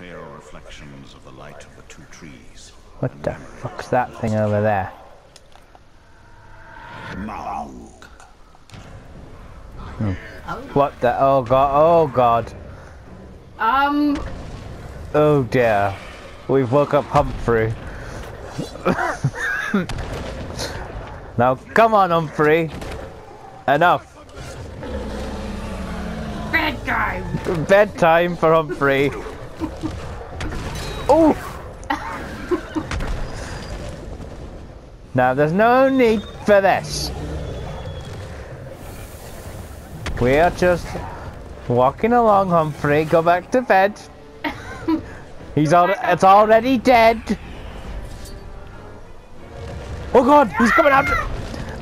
pale reflections of the light of the two trees. What the fuck's that thing over there? Maug. What the? Oh god! Oh god! Um, Oh dear! We've woke up Humphrey. now come on, Humphrey. Enough. bedtime. Bedtime for Humphrey. Oh! now there's no need for this. We are just walking along, Humphrey. Go back to bed. He's al it's already dead. Oh God, he's coming after.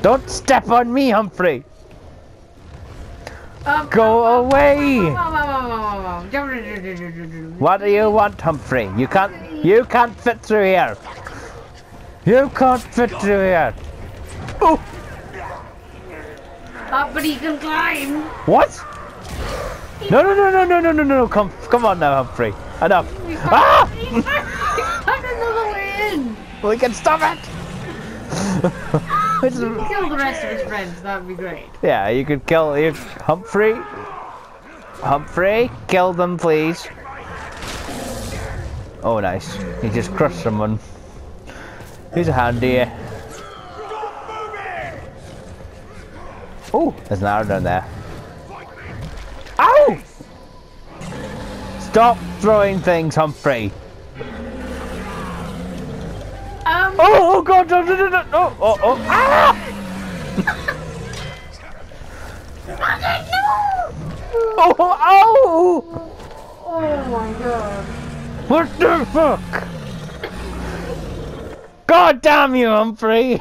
Don't step on me, Humphrey. Um, Go away. away. What do you want, Humphrey? You can't. You can't fit through here. You can't fit through here. Oh, Uh, but he can climb. what? No, no, no, no, no, no, no, no! Come, come on now, Humphrey. Enough. Ah! Found another way in. We can stop it. Kill the rest of his friends. That would be great. yeah, you could kill if Humphrey. Humphrey, kill them, please. Oh, nice. He just crushed someone. He's a handy. Oh, there's an arrow down there. Ow! Stop throwing things, Humphrey. Um, Oh, oh God! No, no, no, no! Oh, oh, oh! Ah! Oh, oh! oh my god. What the fuck? God damn you, Humphrey!